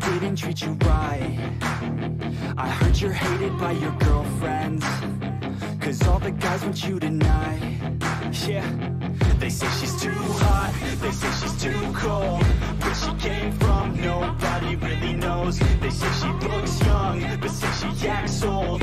they didn't treat you right. I heard you're hated by your girlfriends. Cause all the guys want you tonight. Yeah. They say she's too hot. They say she's too cold. Where she came from Nobody really knows. They say she looks young But say she acts old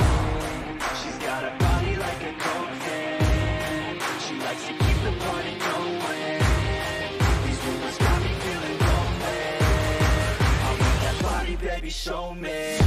show me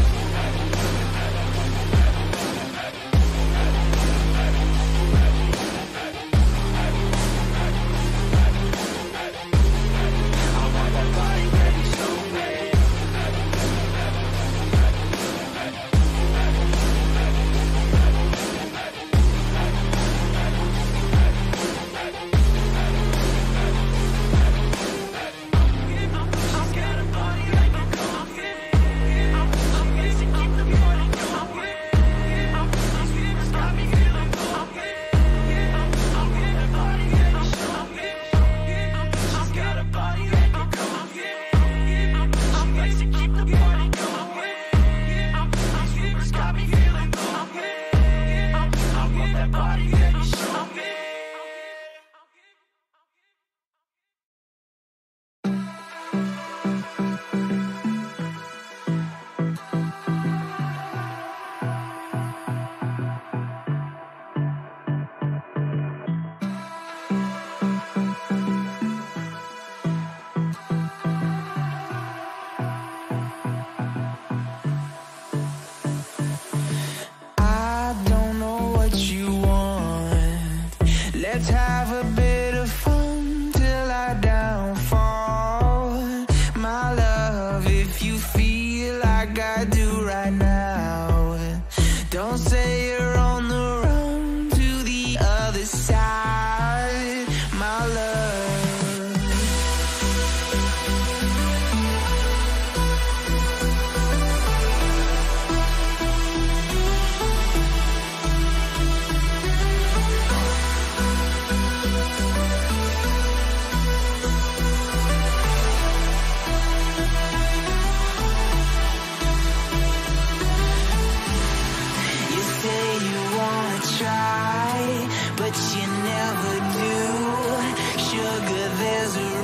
Sugar, there's a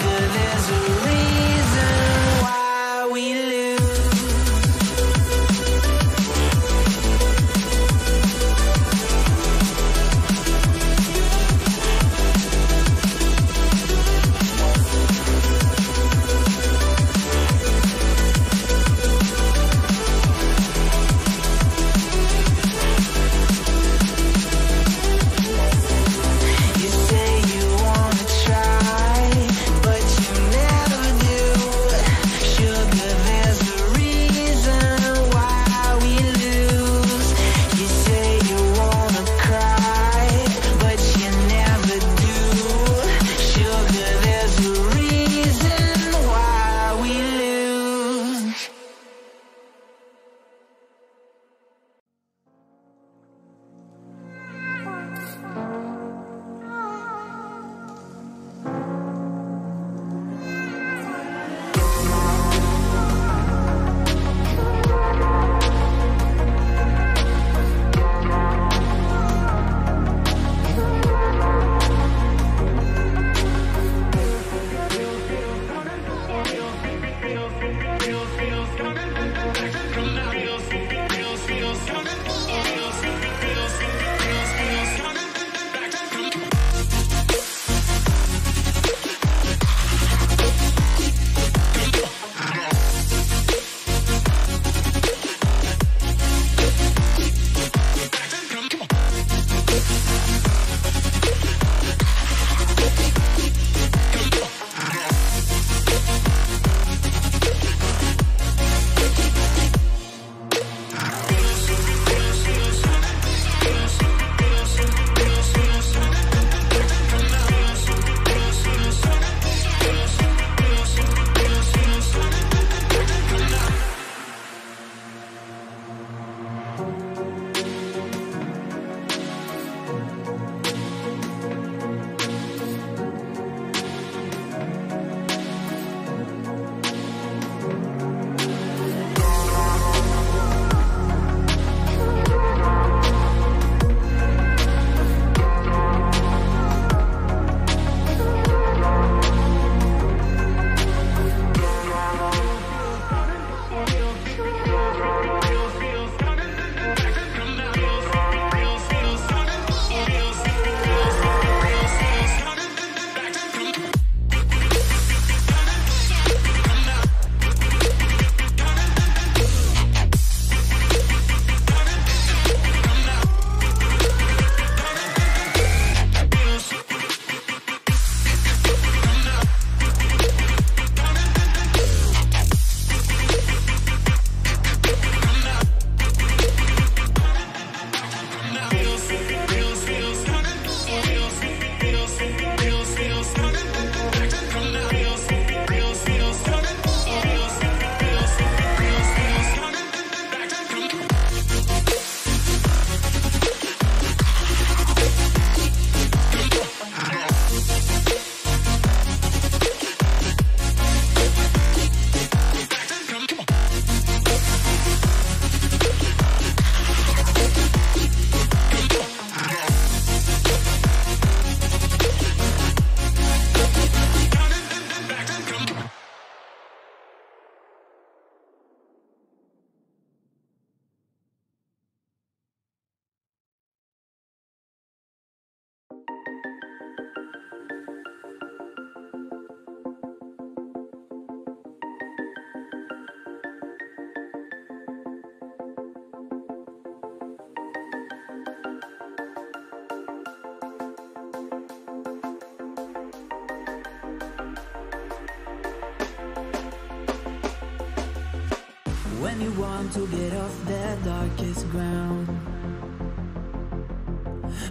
when you want to get off that darkest ground.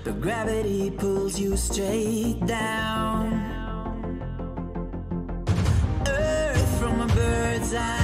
But gravity pulls you straight down. Earth from a bird's eye